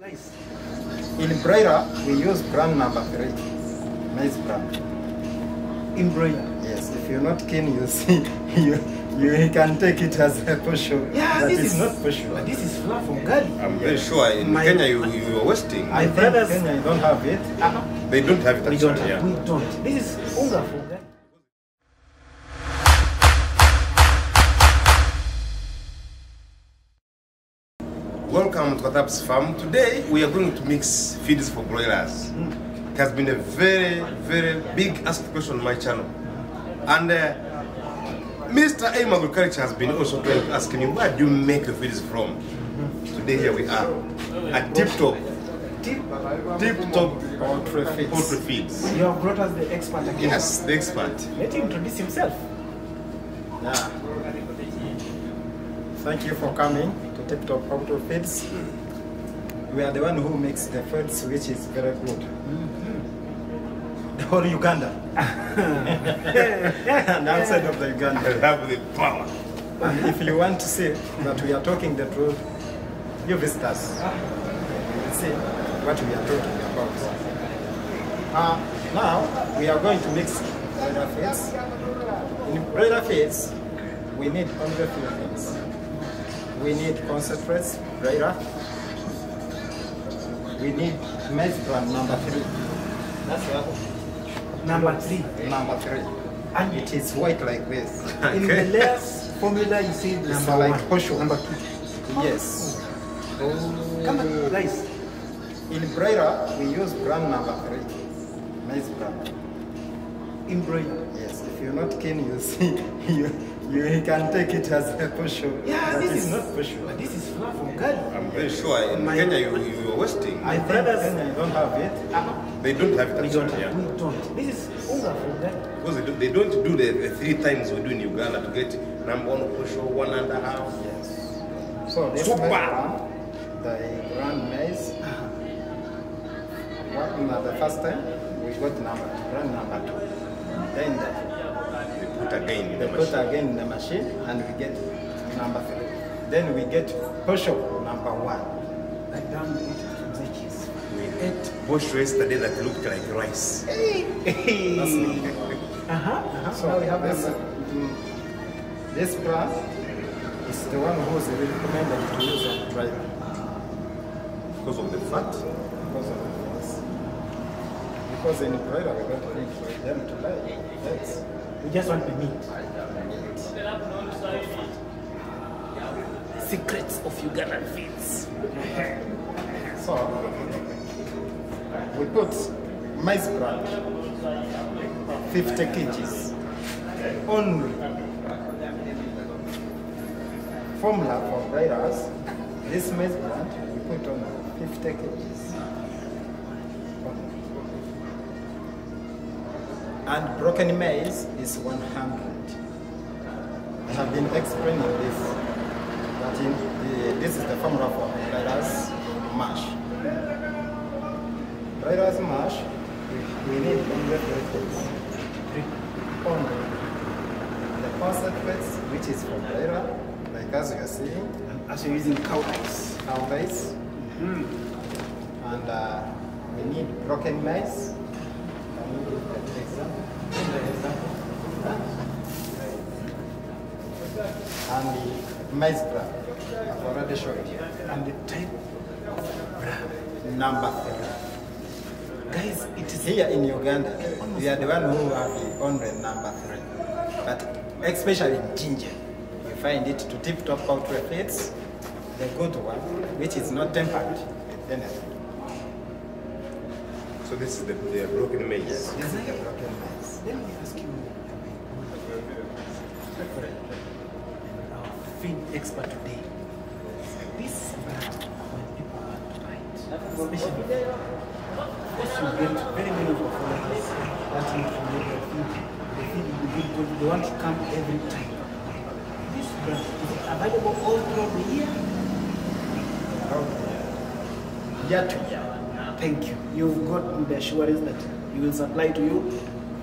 Nice. In broiler, we use brand number three, maize bran. In broiler. Yes, if you're not keen, you see, you, you can take it as a posho. Yeah, but this it's is not posho. But this is flour from Gali. I'm very sure in My- Kenya you, you are wasting. I think brothers- Kenya, you don't have it. Uh-huh. they don't have it We don't. yeah. We don't. This is unga from Gali. Welcome to Katap's farm. Today we are going to mix feeds for broilers. It has been a very, very big asked question on my channel. And uh, Mr. Aim Agriculture has been also trying to ask me, where do you make the feeds from? Today here we are at Tip Top, Tip. Tip Top Poultry feeds. Poultry Feeds. You have brought us the expert again. Yes, the expert. Let him introduce himself. Yeah. Thank you for coming to Tip Top Poultry Feeds. We are the one who makes the feeds, which is very good. The whole Uganda. and outside of the Uganda. have the power. And if you want to see that we are talking the truth, you visit us. You will see what we are talking about. Uh, now, we are going to mix broiler feeds. In broiler feeds, we need only few things. We need concentrates, broiler. We need maize bran number three. That's the Number three. number three. And It is white like this. okay. in the layers formula, you see It's number like one. posho. Number two. Yes. Oh. Come on, guys. In broiler, we use brand number three, maize bran. In broiler. Yes, if you're not keen, you see, you, you can take it as a posho. Yeah, but this is not posho. But this is flour from Gali. I'm very sure in My- Kenya you, you are wasting. I think brothers- Kenya, you don't have it. Uh-huh. They don't have it We actually. don't. yeah. We don't. This is unga from Gali. Because they, do, they don't do the, the three times we do in Uganda to get number one push one and a half. Yes. So this Super. maize bran, the brand maze. What, no, the first time, we got number two, brand number two. Then the, They put again in They the put machine. again in the machine and we get number three. Then we get posho number one. Like down the eight from Zachis. We ate bush yesterday that looked like rice. That's not Uh-huh. uh-huh. So now we have this, number. mm, this brand is the one who's recommended to use on driver Because of the fat. because of the yes. Because in driver we don't need for them to eggs. We just want the meat. Secrets of Ugandan feeds. So we put maize bran, 50 kgs only. Formula for broilers, this maize bran we put on 50 kgs. And broken maize is 100. I have been explaining this. That in the, this is the formula for broilers mash. Broilers mash, we, we need only three things. Only. The concentrates, which is for broiler, like as you are seeing, And as you're using cow rice. cow rice. And uh, we need broken maize. Can you give the example? Give the example. And the maize bran. I've already showed you. And the type. Number three. Guys, it is Here in Uganda, we are the one who have the only number three. But especially in Jinja, you find it to tip top poultry feeds, the good one, which is not tempered. So this is the, the broken maize. This is the broken maize. Let me ask you, our feed expert today. This brand, when people want to buy especially first you get very many of our followers that need to make their feed. The feed will. They want to come every time. This brand, is available all throughout the year? Year to year. Thank you. You've got the assurance that you will supply to you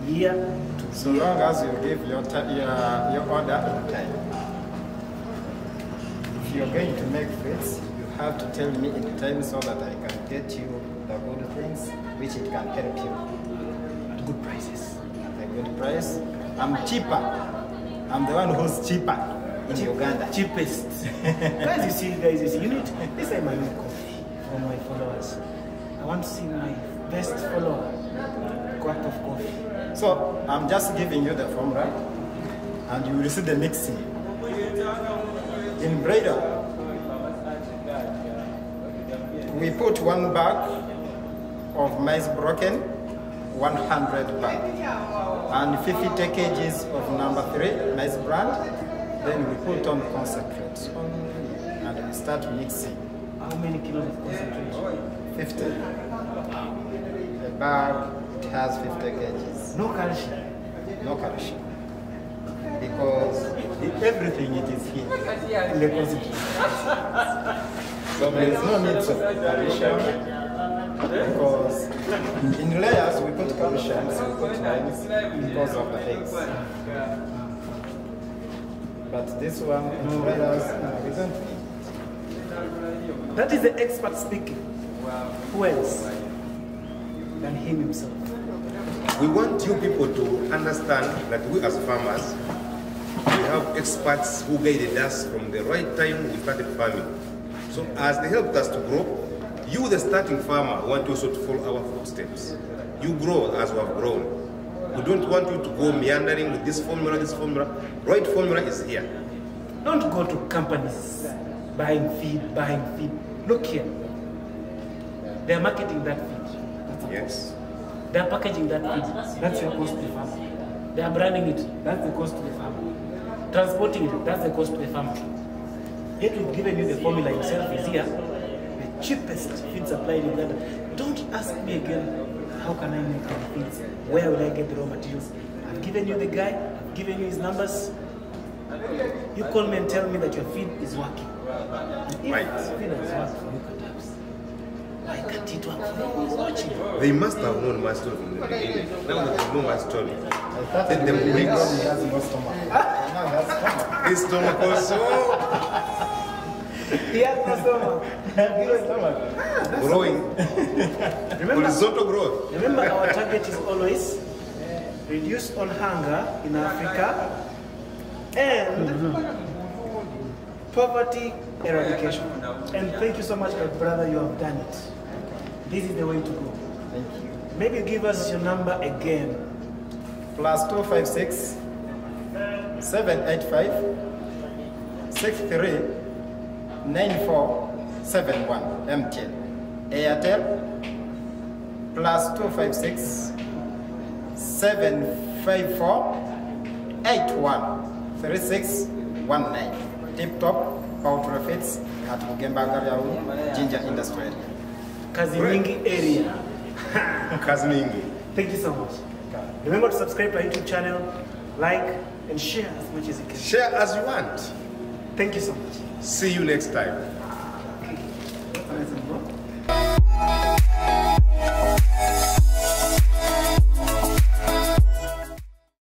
year to So long as you give your, your, your order on time. If you're going to make feeds, you have to tell me in time so that I can get you the good things which it can help you. At good prices. The good price. I'm cheaper. I'm the one who's cheaper in Cheap- Uganda. Cheapest. guys, you see, guys, you see, you need, this time I need coffee for my followers. I want to see my best follower cup of coffee. So I'm just giving you the formula and you will see the mixing. In bridal, we put one bag of maize broken, 100 bag, and 50 kgs of number three maize bran. Then we put on concentrate and we start mixing. How many kilos of concentration? 50. The bag it has 50 kgs. No calcium. no calcium because everything it is here constitution. so there is no need of calcium because in layers we put calcium, we put lines because of the eggs. But this one in layers we don't need. That is the expert speaking. Who else than him himself? We want you people to understand that we as farmers, we have experts who guided us from the right time we started farming. So as they helped us to grow, you the starting farmer want also to follow our footsteps. You grow as we have grown. We don't want you to go meandering with this formula, this formula. Right formula is here. Don't go to companies buying feed, buying feed. Look here. They are marketing that feed. Yes. They are packaging that feed. That's your cost to the farmer. They are branding it. That's the cost to the farmer. Transporting it. That's the cost to the farmer. Yet we've given you the formula itself is here. The cheapest feed supply in Uganda. Don't ask me again, how can I make my feeds? Where will I get the raw materials? I've given you the guy, I've given you his numbers. You call me and tell me that your feed is working. If Right. this feed has worked can't it you? Watching? They must have known my story from the beginning. Now that they know my story, Let them would be mix. God he has no stomach. He has stomach. his stomach also He has no stomach. Stomach. growing, Remember, horizontal growth. remember our target is always reduce on hunger in Africa and poverty eradication. And thank you so much, my brother, you have done it. This is the way to go. Thank you. Maybe give us your number again. plus 256 785 63 9471 MTN. Airtel plus 256 754 81 3619. Tip top poultry feeds at Mugembangariau Jinja Industry. Kazi Mingi area. Kazi mingi. Thank you so much. Remember to subscribe to our YouTube channel, like, and share as much as you can. Share as you want. Thank you so much. See you next time.